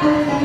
Hallelujah.